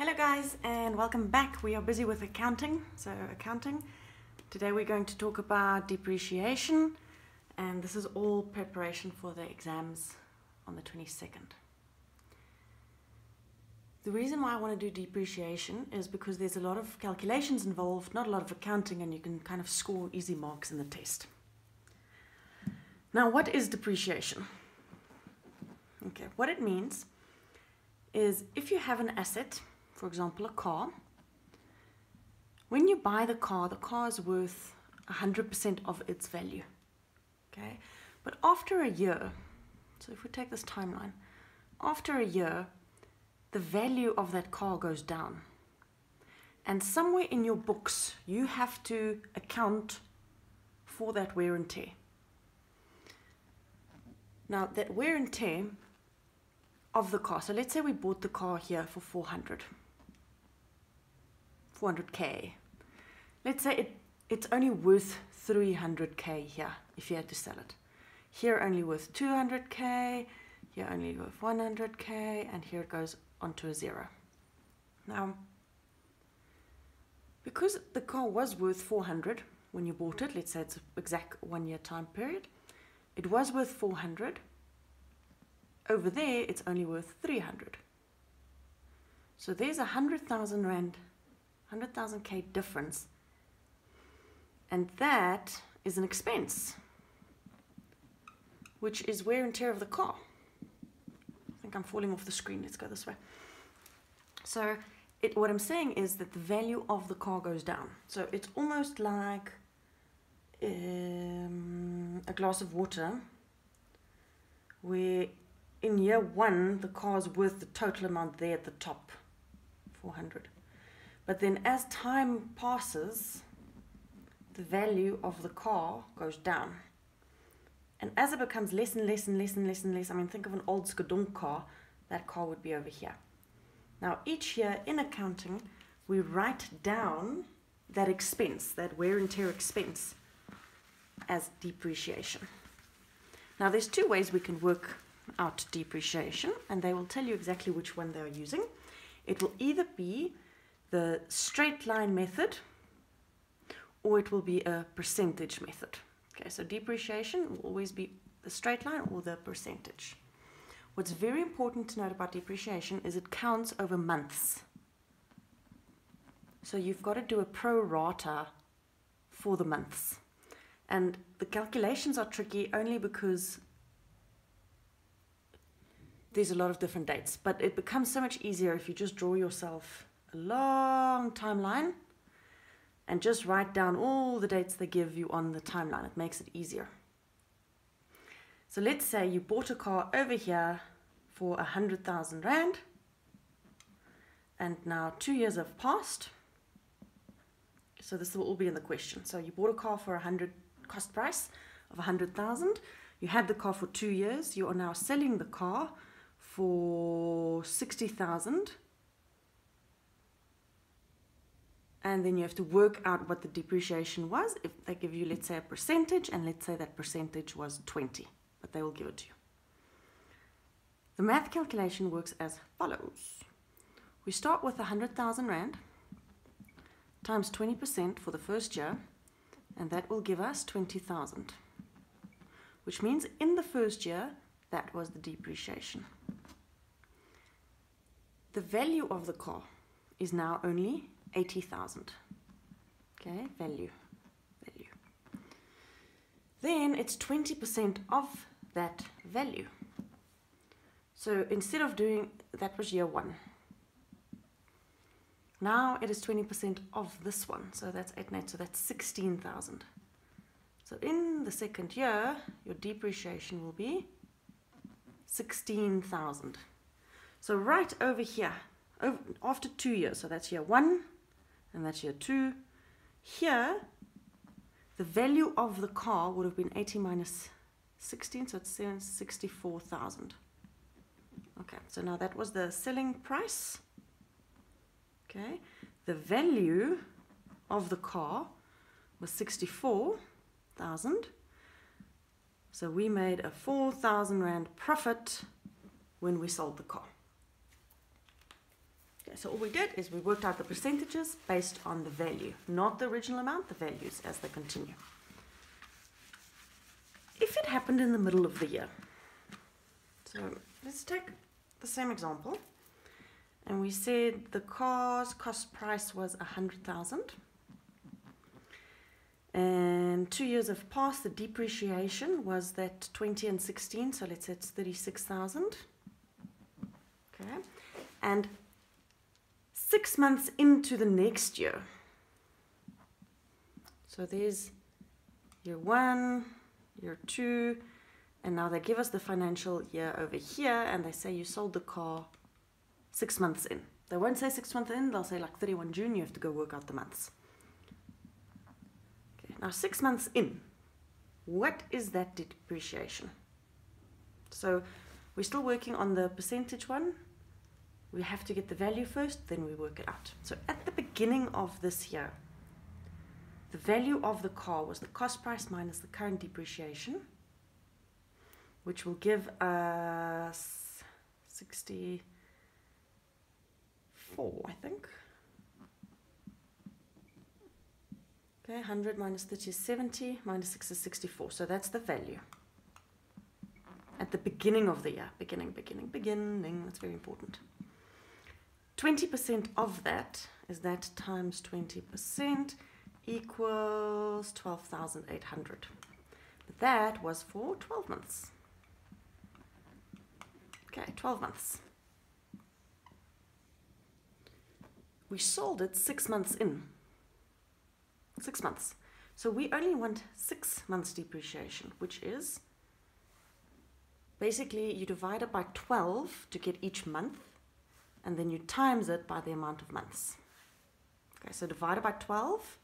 Hello guys and welcome back. We are busy with accounting, so accounting. Today we're going to talk about depreciation and this is all preparation for the exams on the 22nd. The reason why I want to do depreciation is because there's a lot of calculations involved, not a lot of accounting, and you can kind of score easy marks in the test. Now, what is depreciation? Okay, what it means is if you have an asset, for example, a car, when you buy the car, the car is worth 100% of its value. Okay, but after a year, so if we take this timeline, after a year, the value of that car goes down. And somewhere in your books, you have to account for that wear and tear. Now, that wear and tear of the car, so let's say we bought the car here for 400, 400k. Let's say it, it's only worth 300k here if you had to sell it. Here only worth 200k, here only worth 100k, and here it goes onto a zero. Now, because the car was worth 400 when you bought it, let's say it's exact one year time period, it was worth 400. Over there, it's only worth 300. So there's a 100,000 Rand, 100,000 K difference. And that is an expense, which is wear and tear of the car. I think I'm falling off the screen. Let's go this way. So it, what I'm saying is that the value of the car goes down. So it's almost like um, a glass of water where in year one the car is worth the total amount there at the top 400 but then as time passes the value of the car goes down and as it becomes less and less and less and less and less i mean think of an old skadonk car that car would be over here now, each year in accounting, we write down that expense, that wear and tear expense, as depreciation. Now, there's two ways we can work out depreciation, and they will tell you exactly which one they are using. It will either be the straight line method, or it will be a percentage method. Okay, so depreciation will always be the straight line or the percentage. What's very important to note about depreciation is it counts over months. So you've got to do a pro rata for the months. And the calculations are tricky only because there's a lot of different dates. But it becomes so much easier if you just draw yourself a long timeline and just write down all the dates they give you on the timeline. It makes it easier. So let's say you bought a car over here for a hundred thousand rand and now two years have passed. So this will all be in the question. So you bought a car for a hundred cost price of a hundred thousand. You had the car for two years. You are now selling the car for 60,000 and then you have to work out what the depreciation was if they give you let's say a percentage and let's say that percentage was 20 but they will give it to you the math calculation works as follows. We start with 100,000 Rand times 20% for the first year, and that will give us 20,000, which means in the first year, that was the depreciation. The value of the car is now only 80,000. Okay, value, value. Then it's 20% of that value. So instead of doing, that was year one. Now it is 20% of this one. So that's 8 net, so that's 16,000. So in the second year, your depreciation will be 16,000. So right over here, over, after two years, so that's year one, and that's year two, here, the value of the car would have been 80 minus 16, so it's uh, 64,000. Okay, so now that was the selling price. Okay, the value of the car was 64,000. So we made a 4,000 Rand profit when we sold the car. Okay, so all we did is we worked out the percentages based on the value, not the original amount, the values as they continue. If it happened in the middle of the year, so let's take the same example, and we said the car's cost price was a hundred thousand, and two years have passed. The depreciation was that twenty and sixteen, so let's say it's thirty-six thousand. Okay, and six months into the next year. So there's year one, year two, and now they give us the financial year over here and they say you sold the car six months in. They won't say six months in, they'll say like 31 June, you have to go work out the months. Okay, now six months in, what is that depreciation? So we're still working on the percentage one, we have to get the value first, then we work it out. So at the beginning of this year, the value of the car was the cost price minus the current depreciation, which will give us 64, I think. Okay, 100 minus 30 is 70, minus 6 is 64. So that's the value. At the beginning of the year. Beginning, beginning, beginning. That's very important. 20% of that is that times 20% equals 12,800. That was for 12 months. Okay, 12 months. We sold it six months in. Six months. So we only want six months depreciation, which is basically you divide it by 12 to get each month and then you times it by the amount of months. Okay, so divided by 12,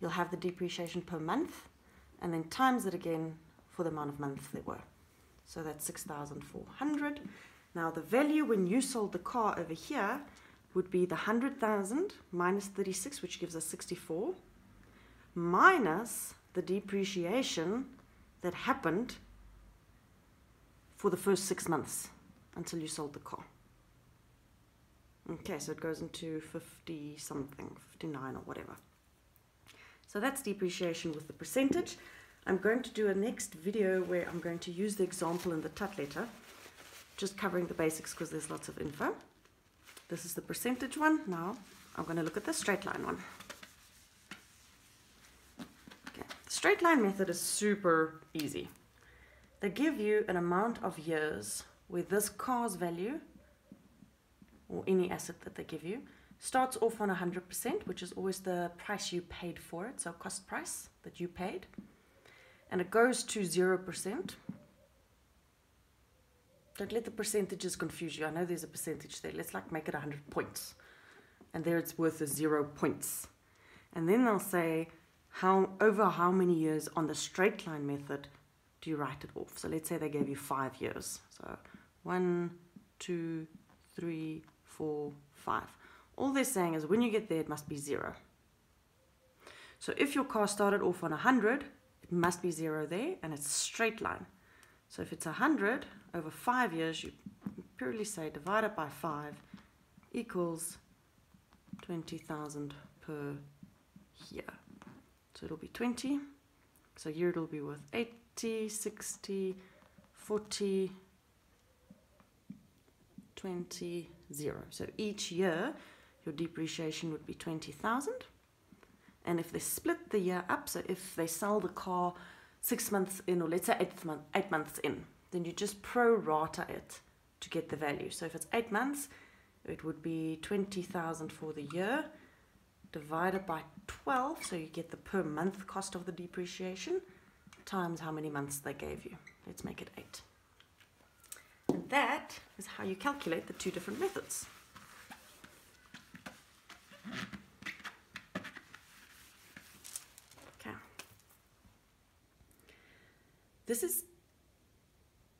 you'll have the depreciation per month, and then times it again for the amount of months there were. So that's 6,400. Now the value when you sold the car over here would be the 100,000 minus 36, which gives us 64, minus the depreciation that happened for the first six months until you sold the car. Okay, so it goes into 50 something, 59 or whatever. So that's depreciation with the percentage. I'm going to do a next video where I'm going to use the example in the TUT letter, just covering the basics because there's lots of info. This is the percentage one. Now I'm going to look at the straight line one. Okay. The straight line method is super easy. They give you an amount of years where this car's value or any asset that they give you starts off on 100%, which is always the price you paid for it, so cost price that you paid, and it goes to 0%. Don't let the percentages confuse you. I know there's a percentage there. Let's like make it 100 points. And there it's worth a zero points. And then they'll say, how over how many years on the straight line method do you write it off? So let's say they gave you five years. So one, two, three, four, five. All they're saying is when you get there, it must be zero. So if your car started off on 100, it must be zero there, and it's a straight line. So if it's 100 over five years, you purely say divide it by five equals 20,000 per year. So it'll be 20. So here it'll be worth 80, 60, 40, 20, 0. So each year your depreciation would be 20,000. And if they split the year up, so if they sell the car six months in or let's say eight, month, eight months in, then you just pro rata it to get the value. So if it's eight months, it would be 20,000 for the year divided by 12, so you get the per month cost of the depreciation, times how many months they gave you. Let's make it 8 that is how you calculate the two different methods. Okay. This is,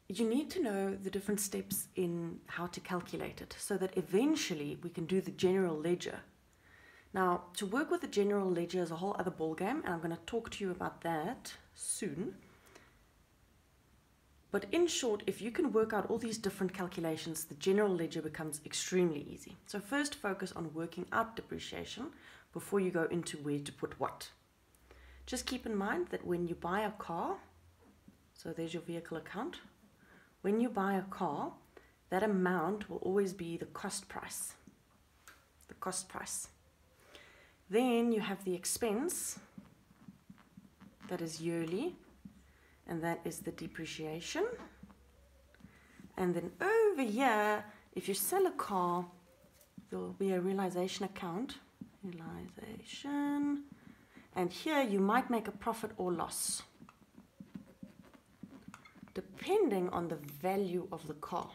you need to know the different steps in how to calculate it so that eventually we can do the general ledger. Now, to work with the general ledger is a whole other ballgame, and I'm going to talk to you about that soon. But in short, if you can work out all these different calculations, the general ledger becomes extremely easy. So first focus on working out depreciation before you go into where to put what. Just keep in mind that when you buy a car, so there's your vehicle account, when you buy a car, that amount will always be the cost price. The cost price. Then you have the expense, that is yearly, and that is the depreciation. And then over here, if you sell a car, there will be a realization account. Realization. And here you might make a profit or loss, depending on the value of the car.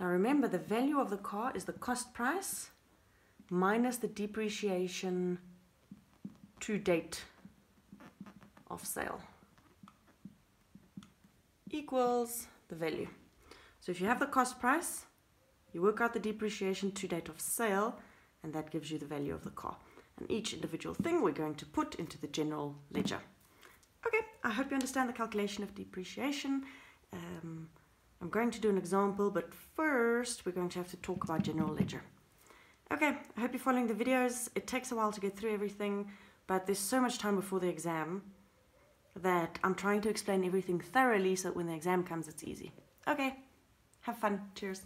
Now remember, the value of the car is the cost price minus the depreciation to date of sale equals the value. So if you have the cost price, you work out the depreciation to date of sale, and that gives you the value of the car. And each individual thing we're going to put into the general ledger. Okay, I hope you understand the calculation of depreciation. Um, I'm going to do an example, but first we're going to have to talk about general ledger. Okay, I hope you're following the videos. It takes a while to get through everything, but there's so much time before the exam that I'm trying to explain everything thoroughly so that when the exam comes, it's easy. Okay, have fun. Cheers.